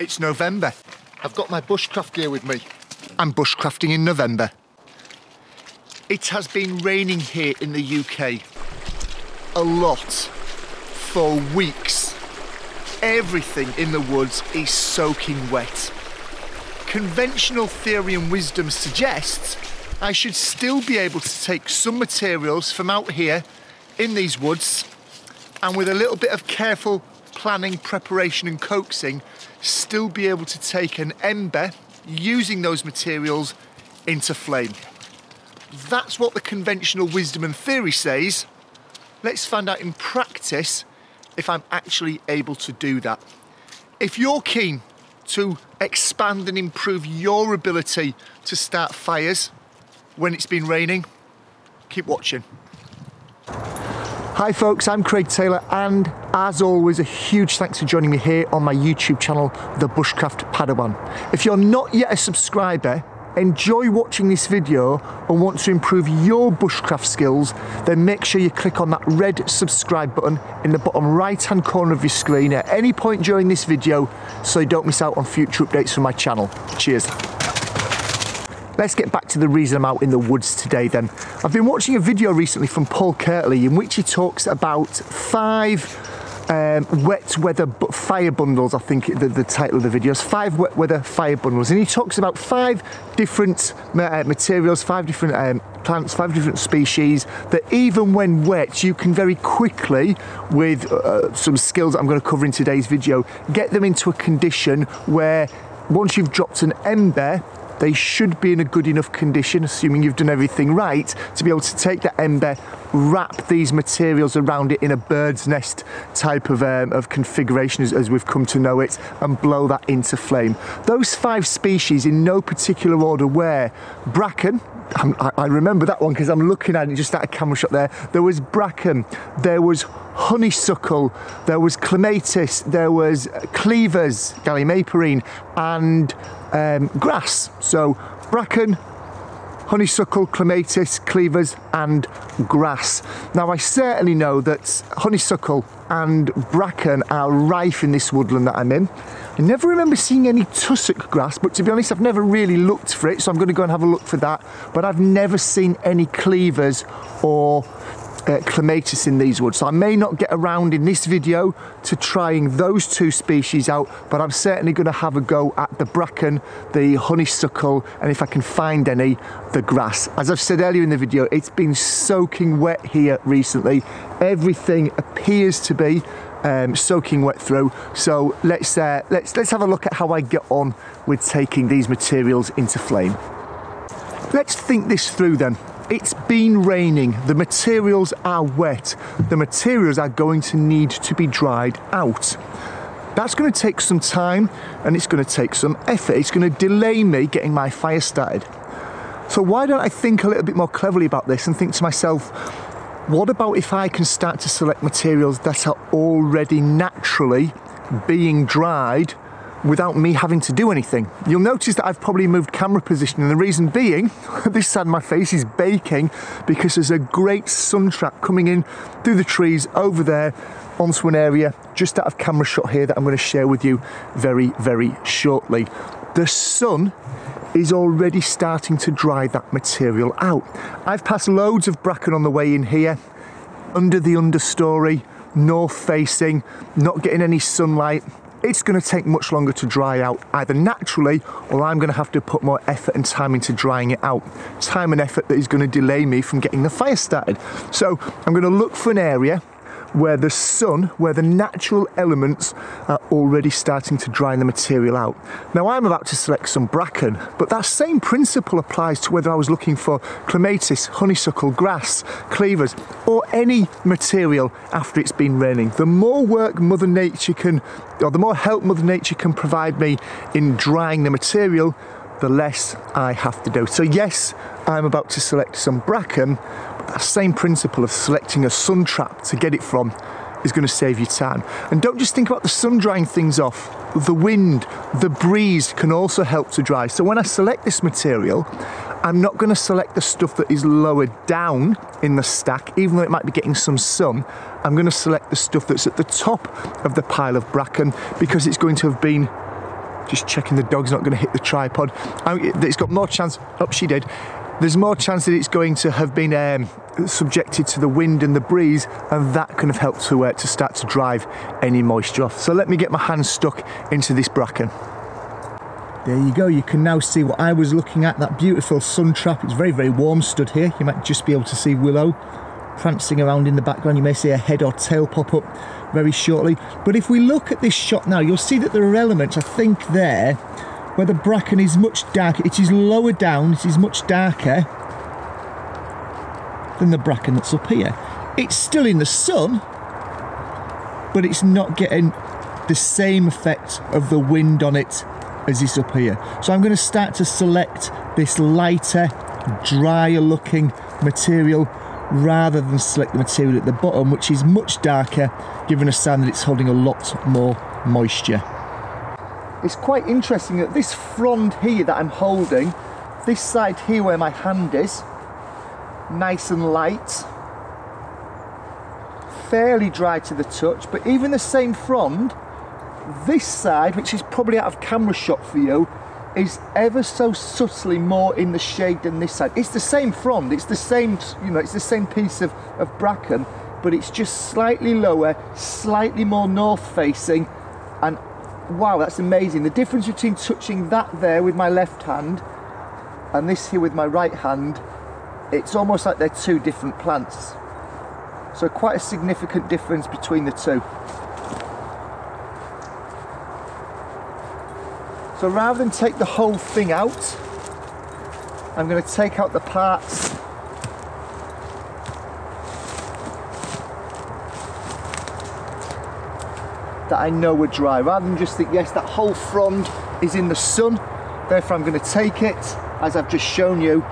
It's November. I've got my bushcraft gear with me. I'm bushcrafting in November. It has been raining here in the UK a lot for weeks. Everything in the woods is soaking wet. Conventional theory and wisdom suggests I should still be able to take some materials from out here in these woods and with a little bit of careful planning, preparation and coaxing, still be able to take an ember using those materials into flame. That's what the conventional wisdom and theory says. Let's find out in practice if I'm actually able to do that. If you're keen to expand and improve your ability to start fires when it's been raining, keep watching. Hi folks, I'm Craig Taylor and as always a huge thanks for joining me here on my YouTube channel, The Bushcraft Padawan. If you're not yet a subscriber, enjoy watching this video and want to improve your bushcraft skills, then make sure you click on that red subscribe button in the bottom right hand corner of your screen at any point during this video so you don't miss out on future updates from my channel. Cheers. Let's get back to the reason I'm out in the woods today then. I've been watching a video recently from Paul Kirtley in which he talks about five um, wet weather fire bundles, I think the, the, title of the video is five wet weather fire bundles. And he talks about five different uh, materials, five different um, plants, five different species that even when wet, you can very quickly, with uh, some skills I'm going to cover in today's video, get them into a condition where once you've dropped an ember, they should be in a good enough condition, assuming you've done everything right, to be able to take the ember, wrap these materials around it in a bird's nest type of, um, of configuration as, as we've come to know it, and blow that into flame. Those five species in no particular order were bracken, I remember that one because I'm looking at it just at a camera shot there. There was bracken, there was honeysuckle, there was clematis, there was cleavers, Galium aparine, and um, grass. So bracken, honeysuckle, clematis, cleavers and grass. Now I certainly know that honeysuckle and bracken are rife in this woodland that I'm in. I never remember seeing any tussock grass, but to be honest, I've never really looked for it, so I'm to go and have a look for that. But I've never seen any cleavers or uh, clematis in these woods. So I may not get around in this video to trying those two species out, but I'm certainly going to have a go at the bracken, the honeysuckle, and if I can find any, the grass. As I've said earlier in the video, it's been soaking wet here recently. Everything appears to be um, soaking wet through. So let's, uh, let's, let's have a look at how I get on with taking these materials into flame. Let's think this through then. It's been raining, the materials are wet, the materials are going to need to be dried out. That's going to take some time and it's going to take some effort. It's going to delay me getting my fire started. So why don't I think a little bit more cleverly about this and think to myself, what about if I can start to select materials that are already naturally being dried without me having to do anything. You'll notice that I've probably moved camera position and the reason being, this side of my face is baking because there's a great sun trap coming in through the trees over there onto an area just out of camera shot here that I'm going to share with you very, very shortly. The sun is already starting to dry that material out. I've passed loads of bracken on the way in here, under the understory, north facing, not getting any sunlight, it's going to take much longer to dry out either naturally or I'm going to have to put more effort and time into drying it out. Time and effort that is going to delay me from getting the fire started. So I'm going to look for an area where the sun, where the natural elements are already starting to dry the material out. Now I'm about to select some bracken, but that same principle applies to whether I was looking for clematis, honeysuckle, grass, cleavers, or any material after it's been raining. The more work Mother Nature can, or the more help Mother Nature can provide me in drying the material, the less I have to do. So yes, I'm about to select some bracken, that same principle of selecting a sun trap to get it from is going to save you time. And don't just think about the sun drying things off. The wind, the breeze can also help to dry. So when I select this material, I'm not going to select the stuff that is lower down in the stack, even though it might be getting some sun. I'm going to select the stuff that's at the top of the pile of bracken because it's going to have been Just checking the dog's not going to hit the tripod. It's got more chance. Oh, she did. There's more chance that it's going to have been um, subjected to the wind and the breeze, and that can have helped to uh, to start to drive any moisture off. So let me get my hands stuck into this bracken. There you go, you can now see what I was looking at, that beautiful sun trap. It's very, very warm stood here. You might just be able to see Willow prancing around in the background. You may see a head or tail pop up very shortly. But if we look at this shot now, you'll see that there are elements, I think there, where the bracken is much darker. It is lower down, it is much darker than the bracken that's up here. It's still in the sun, but it's not getting the same effect of the wind on it as is up here. So I'm going to start to select this lighter, drier looking material rather than select the material at the bottom which is much darker giving a sign that it's holding a lot more moisture. It's quite interesting that this frond here that I'm holding, this side here where my hand is, nice and light, fairly dry to the touch, but even the same frond, this side, which is probably out of camera shot for you, is ever so subtly more in the shade than this side. It's the same frond, it's the same, you know, it's the same piece of, of bracken, but it's just slightly lower, slightly more north facing, and wow, that's amazing. The difference between touching that there with my left hand and this here with my right hand, it's almost like they're two different plants. So quite a significant difference between the two. So rather than take the whole thing out, I'm going to take out the parts that I know are dry, rather than just think, yes, that whole frond is in the sun, therefore I'm going to take it, as I've just shown you,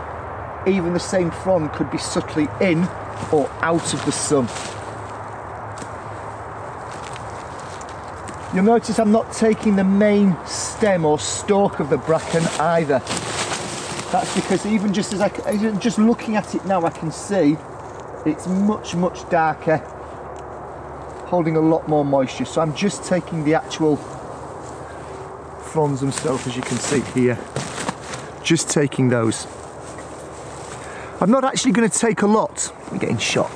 even the same frond could be subtly in or out of the sun. You'll notice I'm not taking the main stem or stalk of the bracken either. That's because even just as I just looking at it now, I can see it's much much darker, holding a lot more moisture. So I'm just taking the actual fronds themselves, as you can see here. Just taking those. I'm not actually going to take a lot. I'm getting shot.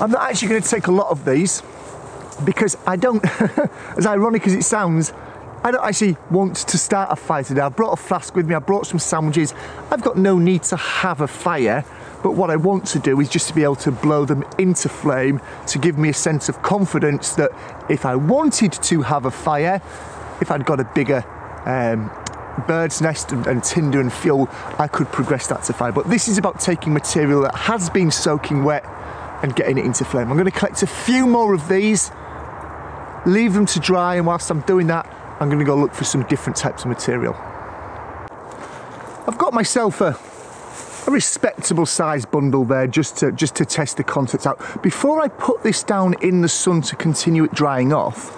I'm not actually going to take a lot of these because I don't, as ironic as it sounds, I don't actually want to start a fire today. I've brought a flask with me, I brought some sandwiches. I've got no need to have a fire, but what I want to do is just to be able to blow them into flame to give me a sense of confidence that if I wanted to have a fire, if I'd got a bigger um, bird's nest and, and, tinder and fuel, I could progress that to fire. But this is about taking material that has been soaking wet and getting it into flame. I'm going to collect a few more of these leave them to dry and whilst I'm doing that I'm going to go look for some different types of material. I've got myself a, a respectable size bundle there just to just to test the contents out. Before I put this down in the sun to continue it drying off,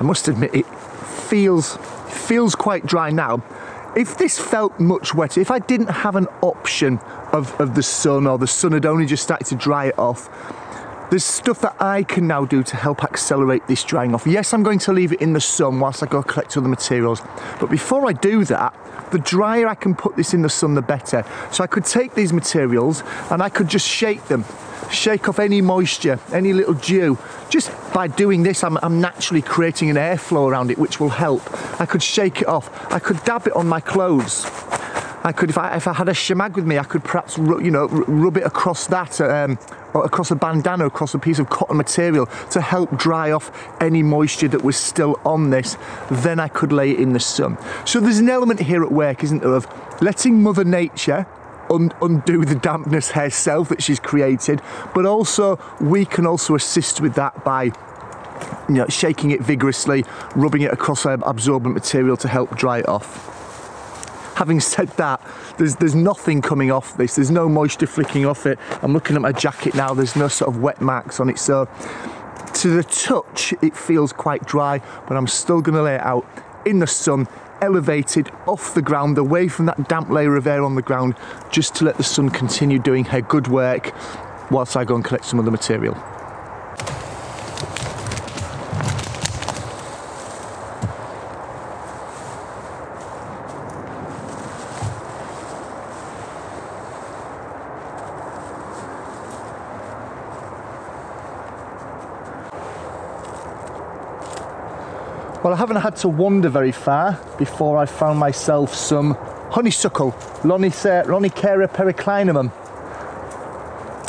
I must admit it feels feels quite dry now. If this felt much wetter, if I didn't have an option of, of the sun or the sun had only just started to dry it off, there's stuff that I can now do to help accelerate this drying off. Yes, I'm going to leave it in the sun whilst I go collect other materials. But before I do that, the drier I can put this in the sun, the better. So I could take these materials and I could just shake them, shake off any moisture, any little dew. Just by doing this, I'm, I'm naturally creating an airflow around it, which will help. I could shake it off. I could dab it on my clothes. I could, if I, if I had a shemag with me, I could perhaps, you know, rub it across that, um, across a bandana, across a piece of cotton material to help dry off any moisture that was still on this. Then I could lay it in the sun. So there's an element here at work, isn't there, of letting Mother Nature un undo the dampness herself that she's created, but also we can also assist with that by you know, shaking it vigorously, rubbing it across our absorbent material to help dry it off having said that, there's there's nothing coming off this. There's no moisture flicking off it. I'm looking at my jacket now. There's no sort of wet marks on it. So to the touch, it feels quite dry, but I'm still going to lay it out in the sun, elevated off the ground, away from that damp layer of air on the ground, just to let the sun continue doing her good work whilst I go and collect some other material. I haven't had to wander very far before I found myself some honeysuckle, Lonicera periclymenum.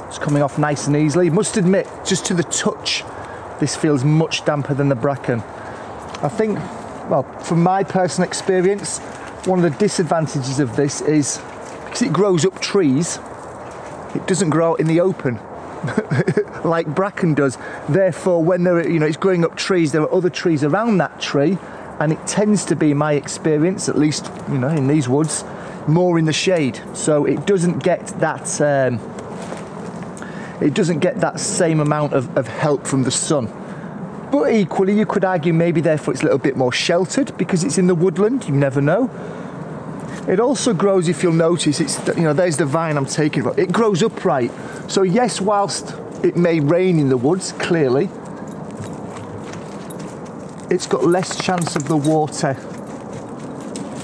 It's coming off nice and easily. Must admit, just to the touch, this feels much damper than the bracken. I think, well, from my personal experience, one of the disadvantages of this is because it grows up trees, it doesn't grow out in the open like bracken does. Therefore, when there, are you know, it's growing up trees, there are other trees around that tree, and it tends to be my experience, at least you know, in these woods, more in the shade. So it doesn't get that. Um, it doesn't get that same amount of, of help from the sun. But equally, you could argue maybe therefore it's a little bit more sheltered because it's in the woodland. You never know. It also grows, if you'll notice, it's you know there's the vine I'm taking. It grows upright. So yes, whilst it may rain in the woods, clearly, it's got less chance of the water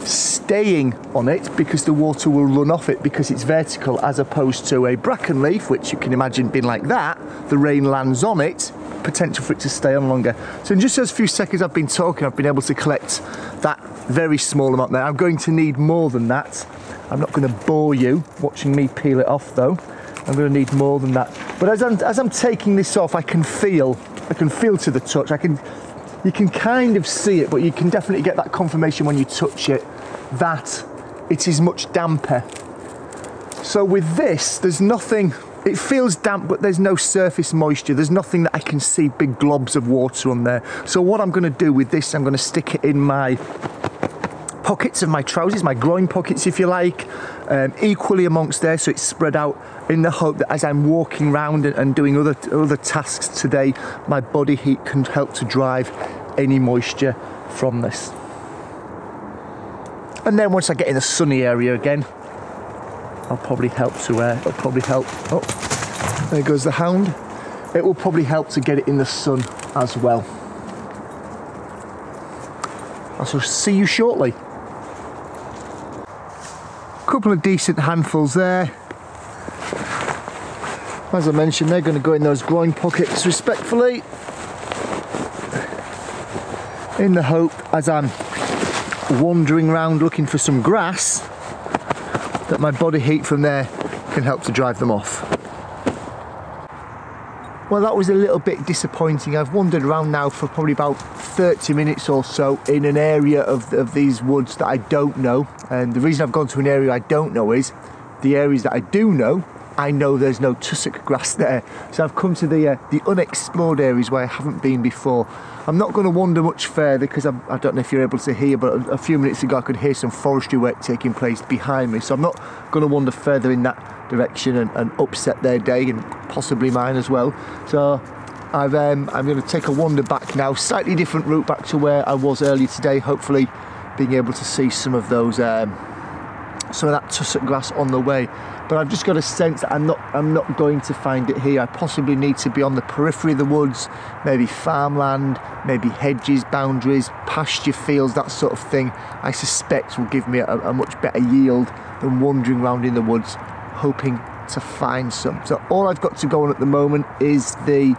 staying on it because the water will run off it because it's vertical as opposed to a bracken leaf, which you can imagine being like that. The rain lands on it, potential for it to stay on longer. So in just those few seconds I've been talking, I've been able to collect very small amount there. I'm going to need more than that. I'm not going to bore you watching me peel it off though. I'm going to need more than that. But as I'm, as I'm taking this off, I can feel, I can feel to the touch. I can, you can kind of see it, but you can definitely get that confirmation when you touch it that it is much damper. So with this, there's nothing, it feels damp, but there's no surface moisture. There's nothing that I can see big globs of water on there. So what I'm gonna do with this, I'm gonna stick it in my pockets of my trousers, my groin pockets if you like, um, equally amongst there so it's spread out in the hope that as I'm walking around and doing other, other tasks today, my body heat can help to drive any moisture from this. And then once I get in the sunny area again, I'll probably help to, uh, it'll probably help, oh, there goes the hound. It will probably help to get it in the sun as well. I shall see you shortly couple of decent handfuls there. As I mentioned, they're going to go in those groin pockets respectfully. In the hope, as I'm wandering around looking for some grass, that my body heat from there can help to drive them off. Well, that was a little bit disappointing. I've wandered around now for probably about 30 minutes or so in an area of, of these woods that I don't know. And the reason I've gone to an area I don't know is the areas that I do know, I know there's no tussock grass there. So I've come to the, uh, the unexplored areas where I haven't been before. I'm not going to wander much further because I'm, I do not know if you're able to hear, but a, a few minutes ago I could hear some forestry work taking place behind me. So I'm not going to wander further in that direction and, and upset their day and possibly mine as well. So I've, um, I'm going to take a wander back now, slightly different route back to where I was earlier today, hopefully being able to see some of those, um, some of that tussock grass on the way. But I've just got a sense that I'm not, I'm not going to find it here. I possibly need to be on the periphery of the woods, maybe farmland, maybe hedges, boundaries, pasture fields, that sort of thing. I suspect will give me a, a much better yield than wandering around in the woods, hoping to find some. So all I've got to go on at the moment is the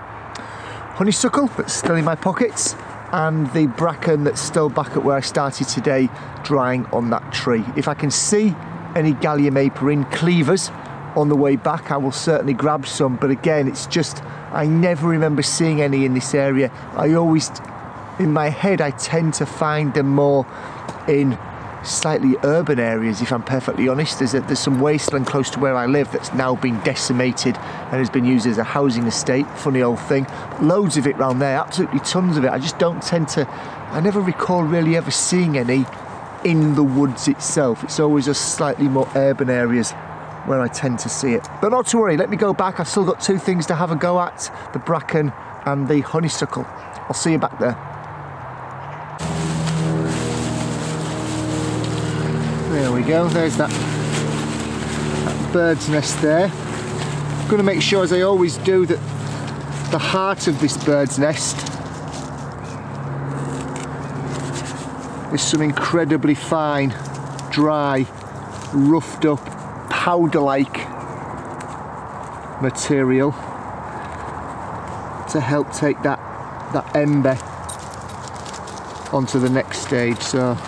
honeysuckle that's still in my pockets and the bracken that's still back at where I started today drying on that tree. If I can see any Galium cleavers on the way back, I will certainly grab some. But again, it's just, I never remember seeing any in this area. I always, in my head, I tend to find them more in slightly urban areas, if I'm perfectly honest. There's, a, there's some wasteland close to where I live that's now been decimated and has been used as a housing estate. Funny old thing. Loads of it around there, absolutely tons of it. I just don't tend to, I never recall really ever seeing any in the woods itself. It's always just slightly more urban areas where I tend to see it. But not to worry, let me go back. I've still got two things to have a go at, the bracken and the honeysuckle. I'll see you back there. There we go, there's that, that bird's nest there. I'm going to make sure, as I always do, that the heart of this bird's nest is some incredibly fine, dry, roughed up, powder-like material to help take that, that ember onto the next stage. So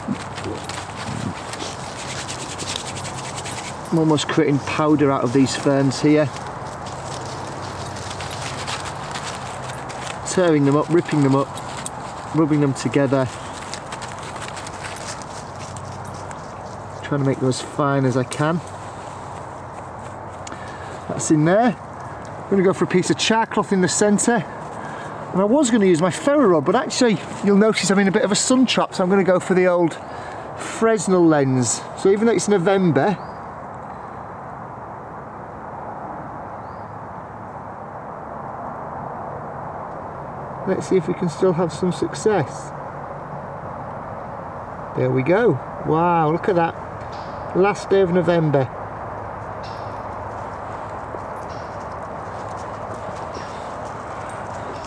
I'm almost creating powder out of these ferns here. Tearing them up, ripping them up, rubbing them together. Trying to make them as fine as I can. That's in there. I'm going to go for a piece of char cloth in the centre. And I was going to use my ferro rod, but actually you'll notice I'm in a bit of a sun trap, so I'm going to go for the old Fresnel lens. So even though it's November, let's see if we can still have some success. There we go. Wow, look at that. Last day of November.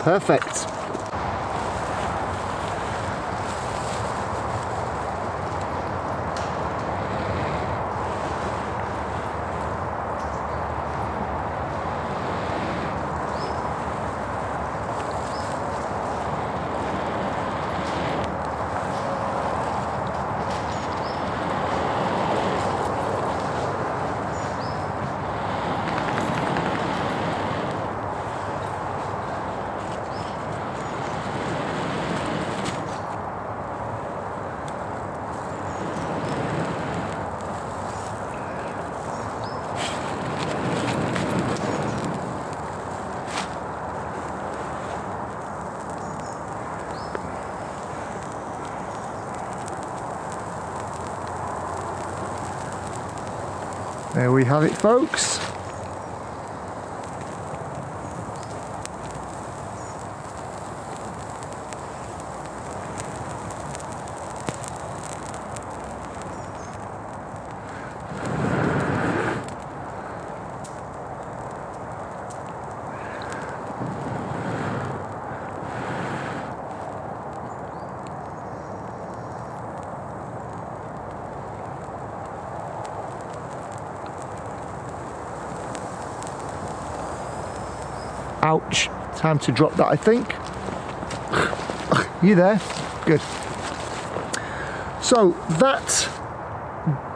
Perfect. There we have it folks. Ouch. Time to drop that, I think. you there? Good. So that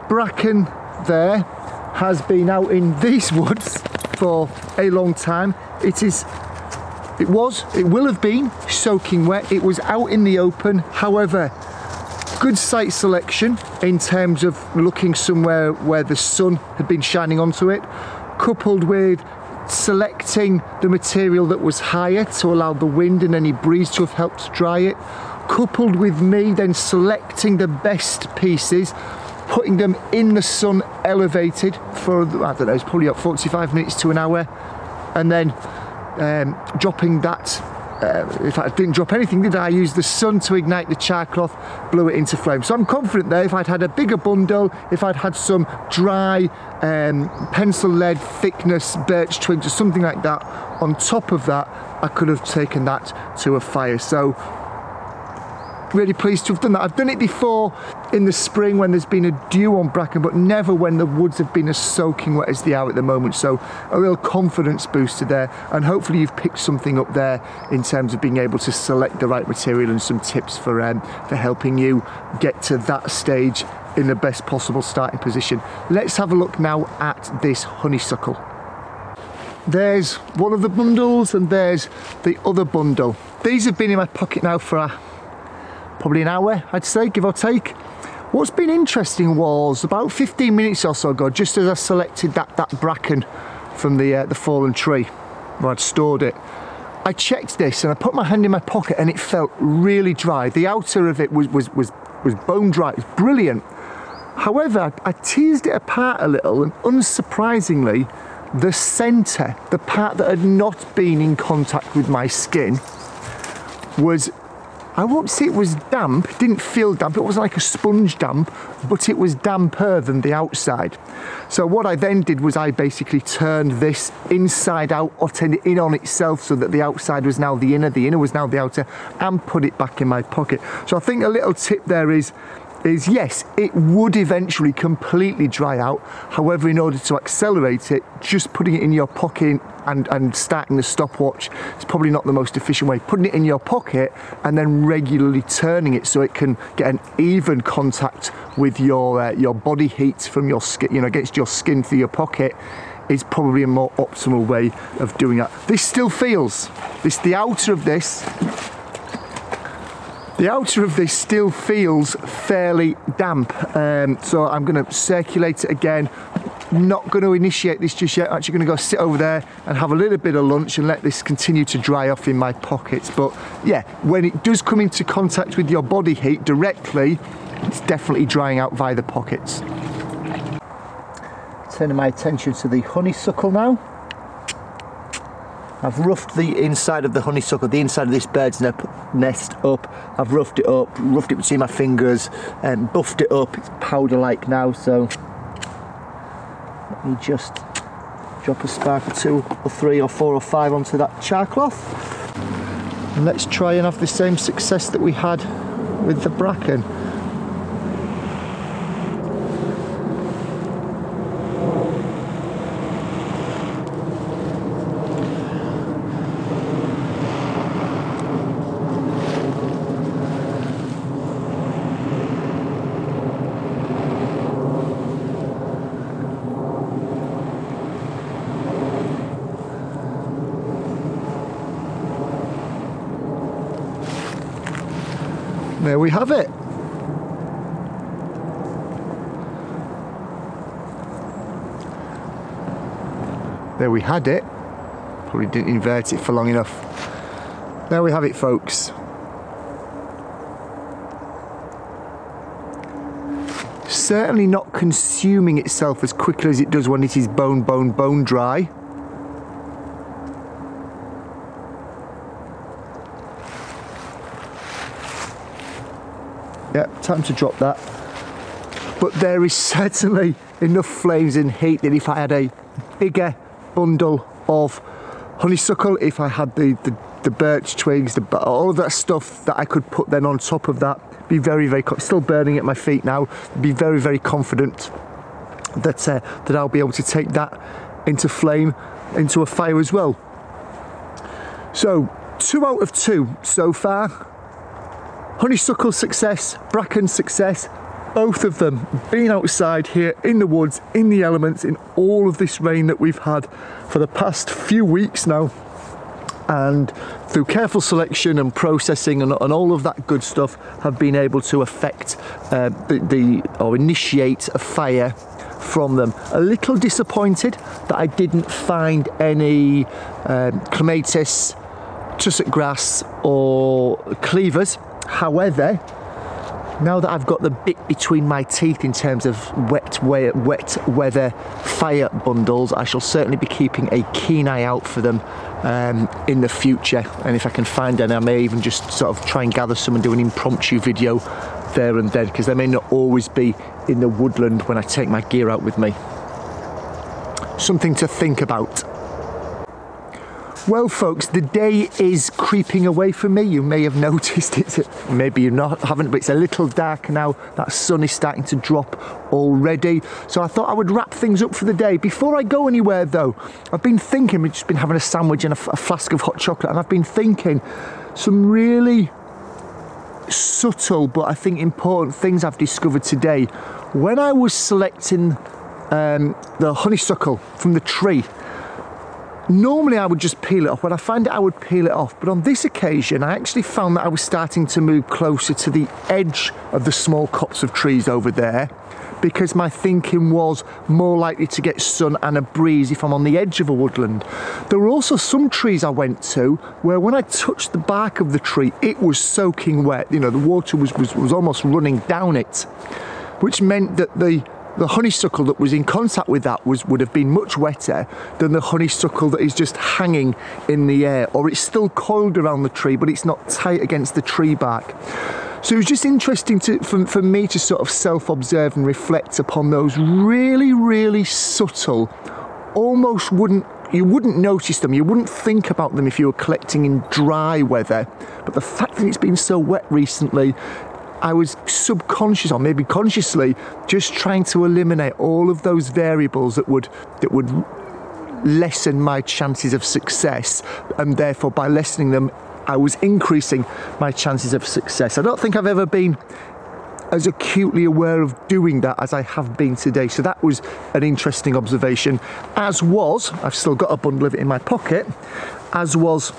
bracken there has been out in these woods for a long time. It is, it was, it will have been soaking wet. It was out in the open. However, good site selection in terms of looking somewhere where the sun had been shining onto it, coupled with selecting the material that was higher to allow the wind and any breeze to have helped dry it, coupled with me then selecting the best pieces, putting them in the sun elevated for, I don't know, it's probably up 45 minutes to an hour, and then um, dropping that uh, in fact, I didn't drop anything, did I? I used the sun to ignite the char cloth, blew it into flame. So I'm confident there, if I'd had a bigger bundle, if I'd had some dry um, pencil lead thickness birch twigs or something like that, on top of that, I could have taken that to a fire. So really pleased to have done that. I've done it before in the spring when there's been a dew on bracken, but never when the woods have been as soaking wet as they are at the moment. So a real confidence booster there. And hopefully you've picked something up there in terms of being able to select the right material and some tips for, um, for helping you get to that stage in the best possible starting position. Let's have a look now at this honeysuckle. There's one of the bundles and there's the other bundle. These have been in my pocket now for a probably an hour, I'd say, give or take. What's been interesting was about 15 minutes or so ago, just as I selected that, that bracken from the, uh, the fallen tree where I'd stored it, I checked this and I put my hand in my pocket and it felt really dry. The outer of it was, was, was, was bone dry, it was brilliant. However, I teased it apart a little and unsurprisingly, the centre, the part that had not been in contact with my skin, was I won't say it was damp, didn't feel damp, it wasn't like a sponge damp, but it was damper than the outside. So what I then did was I basically turned this inside out or turned it in on itself so that the outside was now the inner, the inner was now the outer, and put it back in my pocket. So I think a little tip there is is yes, it would eventually completely dry out. However, in order to accelerate it, just putting it in your pocket and, and starting the stopwatch is probably not the most efficient way. Putting it in your pocket and then regularly turning it so it can get an even contact with your uh, your body heat from your skin, you know, against your skin through your pocket is probably a more optimal way of doing that. This still feels, this the outer of this the outer of this still feels fairly damp, um, so I'm going to circulate it again. Not going to initiate this just yet. Actually, going to go sit over there and have a little bit of lunch and let this continue to dry off in my pockets. But yeah, when it does come into contact with your body heat directly, it's definitely drying out via the pockets. Turning my attention to the honeysuckle now. I've roughed the inside of the honeysuckle, the inside of this bird's nest up. I've roughed it up, roughed it between my fingers, and buffed it up. It's powder-like now, so let me just drop a spark or two or three or four or five onto that char cloth. And let's try and have the same success that we had with the bracken. We have it. There we had it. Probably didn't invert it for long enough. There we have it, folks. Certainly not consuming itself as quickly as it does when it is bone, bone, bone dry. Yeah, time to drop that. But there is certainly enough flames and heat that if I had a bigger bundle of honeysuckle, if I had the, the, the birch twigs, the, all of that stuff that I could put then on top of that, be very, very, still burning at my feet now, be very, very confident that, uh, that I'll be able to take that into flame, into a fire as well. So, two out of two so far honeysuckle success, bracken success, both of them being outside here in the woods, in the elements, in all of this rain that we've had for the past few weeks now. And through careful selection and processing and, and all of that good stuff, have been able to affect uh, the, the or initiate a fire from them. A little disappointed that I didn't find any um, clematis, tussock grass, or cleavers However, now that I've got the bit between my teeth in terms of wet, wet weather fire bundles, I shall certainly be keeping a keen eye out for them um, in the future. And if I can find any, I may even just sort of try and gather some and do an impromptu video there and then, because they may not always be in the woodland when I take my gear out with me. Something to think about. Well, folks, the day is creeping away from me. You may have noticed it. Maybe you not haven't, but it's a little dark now. That sun is starting to drop already. So I thought I would wrap things up for the day. Before I go anywhere, though, I've been thinking. We've just been having a sandwich and a, a flask of hot chocolate, and I've been thinking some really subtle but I think important things I've discovered today. When I was selecting um, the honeysuckle from the tree, Normally I would just peel it off. When I find it, I would peel it off. But on this occasion, I actually found that I was starting to move closer to the edge of the small copse of trees over there because my thinking was more likely to get sun and a breeze if I'm on the edge of a woodland. There were also some trees I went to where when I touched the bark of the tree, it was soaking wet. You know, the water was, was, was almost running down it, which meant that the the honeysuckle that was in contact with that was would have been much wetter than the honeysuckle that is just hanging in the air or it's still coiled around the tree but it's not tight against the tree bark so it was just interesting to, for, for me to sort of self-observe and reflect upon those really really subtle almost wouldn't you wouldn't notice them, you wouldn't think about them if you were collecting in dry weather. But the fact that it's been so wet recently I was subconscious or maybe consciously just trying to eliminate all of those variables that would that would lessen my chances of success and therefore by lessening them I was increasing my chances of success. I don't think I've ever been as acutely aware of doing that as I have been today. So that was an interesting observation, as was, I've still got a bundle of it in my pocket, as was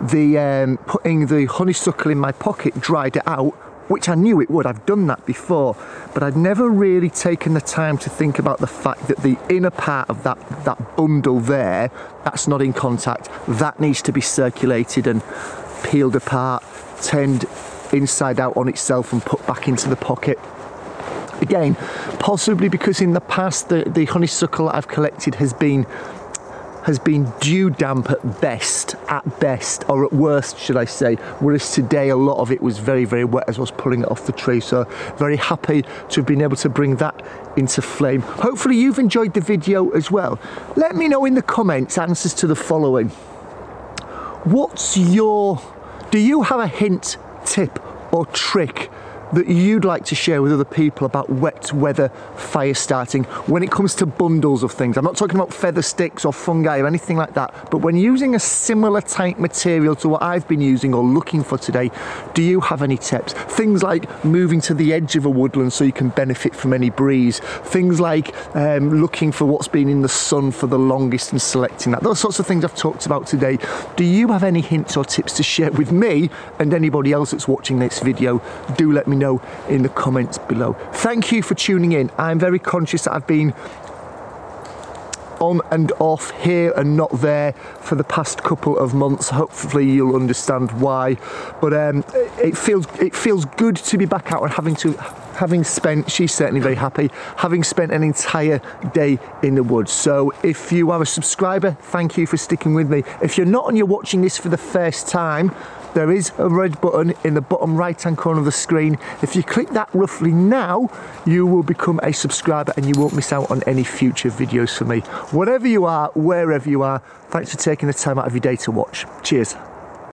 the um, putting the honeysuckle in my pocket dried it out which I knew it would. I've done that before, but I'd never really taken the time to think about the fact that the inner part of that, that bundle there, that's not in contact, that needs to be circulated and peeled apart, turned inside out on itself and put back into the pocket. Again, possibly because in the past the, the honeysuckle I've collected has been has been dew damp at best, at best, or at worst, should I say. Whereas today, a lot of it was very, very wet as I was pulling it off the tree. So very happy to have been able to bring that into flame. Hopefully you've enjoyed the video as well. Let me know in the comments answers to the following. What's your, do you have a hint, tip or trick that you'd like to share with other people about wet weather fire starting when it comes to bundles of things. I'm not talking about feather sticks or fungi or anything like that, but when using a similar type material to what I've been using or looking for today, do you have any tips? Things like moving to the edge of a woodland so you can benefit from any breeze. Things like um, looking for what's been in the sun for the longest and selecting that. Those sorts of things I've talked about today. Do you have any hints or tips to share with me and anybody else that's watching this video? Do let know in the comments below. Thank you for tuning in. I'm very conscious that I've been on and off here and not there for the past couple of months hopefully you'll understand why but um, it feels it feels good to be back out and having to having spent she's certainly very happy having spent an entire day in the woods so if you are a subscriber thank you for sticking with me if you're not and you're watching this for the first time there is a red button in the bottom right hand corner of the screen. If you click that roughly now, you will become a subscriber and you won't miss out on any future videos from me. Whatever you are, wherever you are, thanks for taking the time out of your day to watch. Cheers.